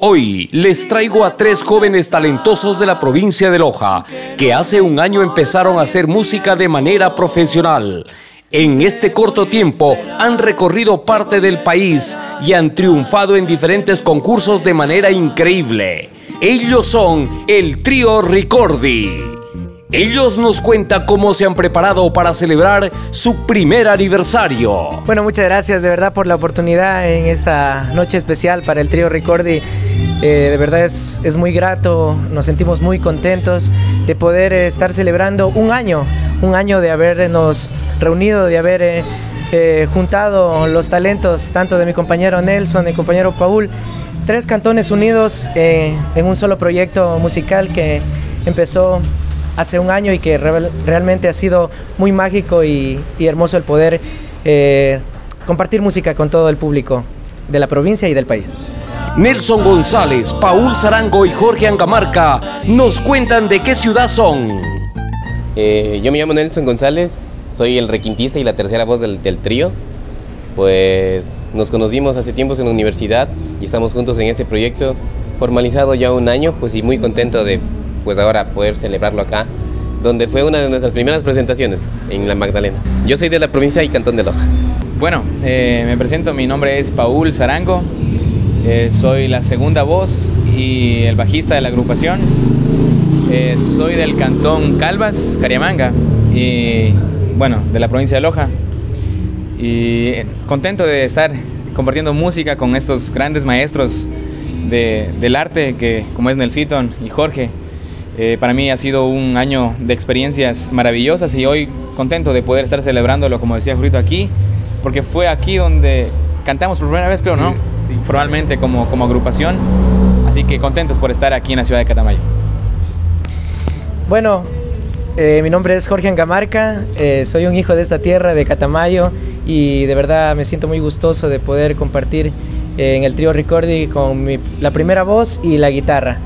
Hoy les traigo a tres jóvenes talentosos de la provincia de Loja, que hace un año empezaron a hacer música de manera profesional. En este corto tiempo han recorrido parte del país y han triunfado en diferentes concursos de manera increíble. Ellos son el trío Ricordi. Ellos nos cuentan cómo se han preparado para celebrar su primer aniversario. Bueno, muchas gracias de verdad por la oportunidad en esta noche especial para el trío Ricordi. Eh, de verdad es, es, muy grato, nos sentimos muy contentos de poder eh, estar celebrando un año, un año de habernos reunido, de haber eh, juntado los talentos tanto de mi compañero Nelson, mi compañero Paul, tres cantones unidos en un solo proyecto musical que empezó hace un año y que realmente ha sido muy mágico y, hermoso el poder eh, compartir música con todo el público de la provincia y del país. Nelson González, Paul Zarango y Jorge Angamarca nos cuentan de qué ciudad son. Eh, yo me llamo Nelson González, soy el requintista y la tercera voz del, del, trío. Pues nos conocimos hace tiempos en la universidad y estamos juntos en este proyecto formalizado ya un año, pues y muy contento de pues ahora poder celebrarlo acá, donde fue una de nuestras primeras presentaciones en la Magdalena. Yo soy de la provincia y Cantón de Loja. Bueno, eh, me presento, mi nombre es Paul Zarango, eh, soy la segunda voz y el bajista de la agrupación. Eh, soy del Cantón Calvas, Cariamanga, y bueno, de la provincia de Loja. Y contento de estar compartiendo música con estos grandes maestros de, del arte, que, como es Nelsiton y Jorge. Eh, para mí ha sido un año de experiencias maravillosas y hoy contento de poder estar celebrándolo, como decía Jurito, aquí, porque fue aquí donde cantamos por primera vez, creo, ¿no? Sí. Formalmente como, como agrupación. Así que contentos por estar aquí en la ciudad de Catamayo. Bueno, eh, mi nombre es Jorge Angamarca, eh, soy un hijo de esta tierra, de Catamayo, y de verdad me siento muy gustoso de poder compartir eh, en el trío Ricordi con mi, la primera voz y la guitarra.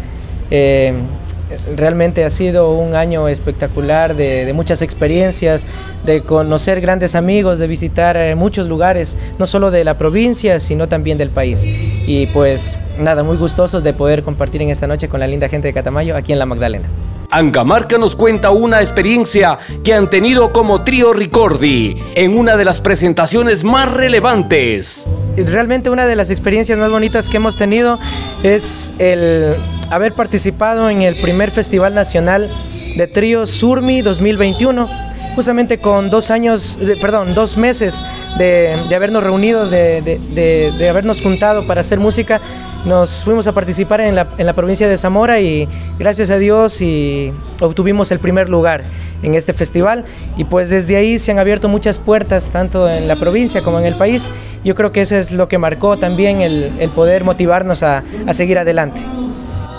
Realmente ha sido un año espectacular de, de, muchas experiencias, de conocer grandes amigos, de visitar eh, muchos lugares, no solo de la provincia, sino también del país. Y pues nada, muy gustosos de poder compartir en esta noche con la linda gente de Catamayo aquí en La Magdalena. Angamarca nos cuenta una experiencia que han tenido como trío Ricordi en una de las presentaciones más relevantes. Realmente una de las experiencias más bonitas que hemos tenido es el haber participado en el primer Festival Nacional de Trío Surmi 2021 justamente con dos años, de, perdón, dos meses de, de habernos reunido, de, de, de, habernos juntado para hacer música, nos fuimos a participar en la, en la, provincia de Zamora y gracias a Dios y obtuvimos el primer lugar en este festival y pues desde ahí se han abierto muchas puertas tanto en la provincia como en el país. Yo creo que eso es lo que marcó también el, el poder motivarnos a, a seguir adelante.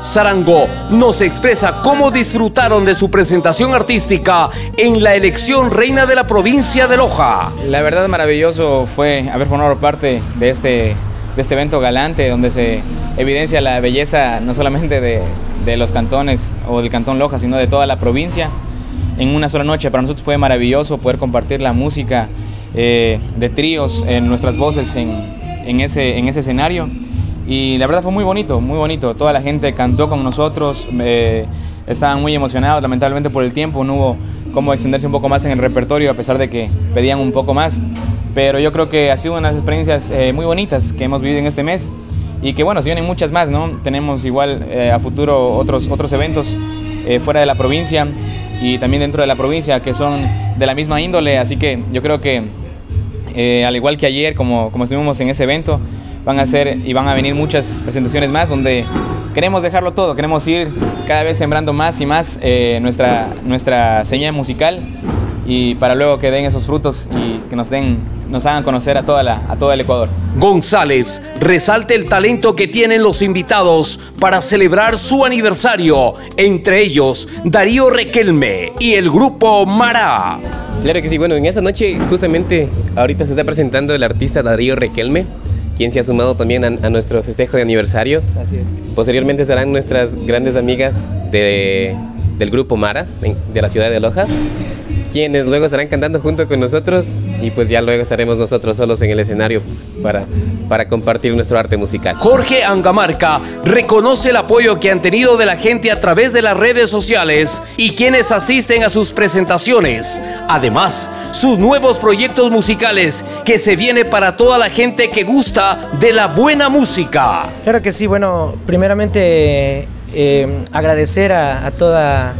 Zarango nos expresa cómo disfrutaron de su presentación artística en la elección reina de la provincia de Loja. La verdad maravilloso fue haber formado parte de este, de este evento galante donde se evidencia la belleza no solamente de, de los cantones o del cantón Loja, sino de toda la provincia en una sola noche. Para nosotros fue maravilloso poder compartir la música eh, de tríos en nuestras voces en, en, ese, en ese escenario. Y la verdad fue muy bonito, muy bonito. Toda la gente cantó con nosotros, eh, estaban muy emocionados. Lamentablemente por el tiempo no hubo cómo extenderse un poco más en el repertorio, a pesar de que pedían un poco más. Pero yo creo que ha sido unas experiencias eh, muy bonitas que hemos vivido en este mes y que bueno, si vienen muchas más, ¿no? Tenemos igual eh, a futuro otros, otros eventos eh, fuera de la provincia y también dentro de la provincia que son de la misma índole, así que yo creo que eh, al igual que ayer, como, como estuvimos en ese evento, van a ser y van a venir muchas presentaciones más donde queremos dejarlo todo, queremos ir cada vez sembrando más y más eh, nuestra, nuestra señal musical y para luego que den esos frutos y que nos den nos hagan conocer a toda la a todo el Ecuador. González resalte el talento que tienen los invitados para celebrar su aniversario, entre ellos Darío Requelme y el grupo Mara. Claro que sí, bueno, en esa noche justamente ahorita se está presentando el artista Darío Requelme quien se ha sumado también a, a, nuestro festejo de aniversario. Así es. Posteriormente estarán nuestras grandes amigas de, del grupo Mara, de la ciudad de Loja. Quienes luego estarán cantando junto con nosotros y pues ya luego estaremos nosotros solos en el escenario pues, para, para compartir nuestro arte musical. Jorge Angamarca reconoce el apoyo que han tenido de la gente a través de las redes sociales y quienes asisten a sus presentaciones. Además, sus nuevos proyectos musicales que se viene para toda la gente que gusta de la buena música. Claro que sí, bueno, primeramente eh, agradecer a, toda,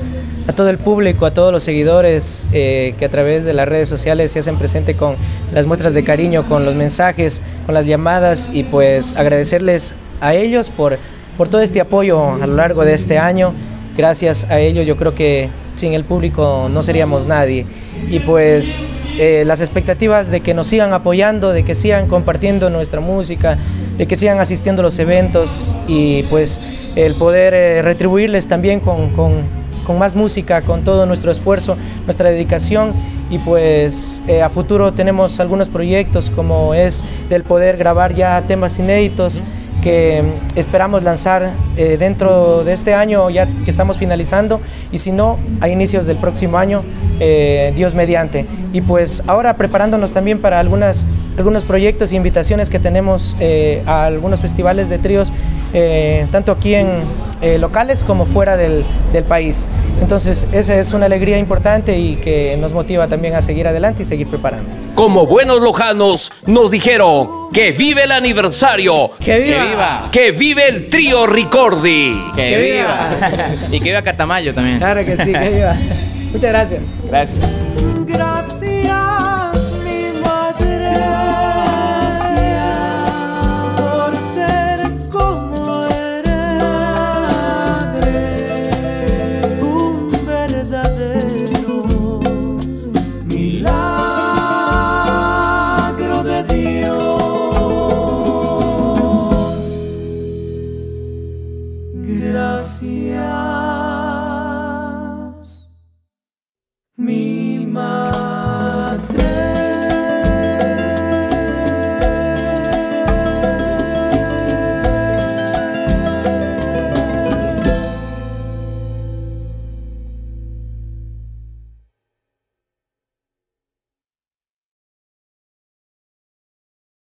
a todo el público, a todos los seguidores eh, que a través de las redes sociales se hacen presente con las muestras de cariño, con los mensajes, con las llamadas y pues agradecerles a ellos por, por todo este apoyo a lo largo de este año. Gracias a ellos yo creo que sin el público no seríamos nadie. Y pues eh, las expectativas de que nos sigan apoyando, de que sigan compartiendo nuestra música, de que sigan asistiendo a los eventos y pues el poder eh, retribuirles también con, con, más música, con todo nuestro esfuerzo, nuestra dedicación. Y pues eh, a futuro tenemos algunos proyectos como es del poder grabar ya temas inéditos que esperamos lanzar eh, dentro de este año ya que estamos finalizando y si no a inicios del próximo año Dios mediante. Y pues ahora preparándonos también para algunas algunos proyectos e invitaciones que tenemos eh, a algunos festivales de tríos, eh, tanto aquí en eh, locales como fuera del, del, país. Entonces, esa es una alegría importante y que nos motiva también a seguir adelante y seguir preparando. Como buenos lojanos, nos dijeron que vive el aniversario. ¡Que viva! ¡Que vive el trío Ricordi! ¡Que, viva! y que viva Catamayo también. Claro que sí, que viva. Muchas gracias. Gracias. mi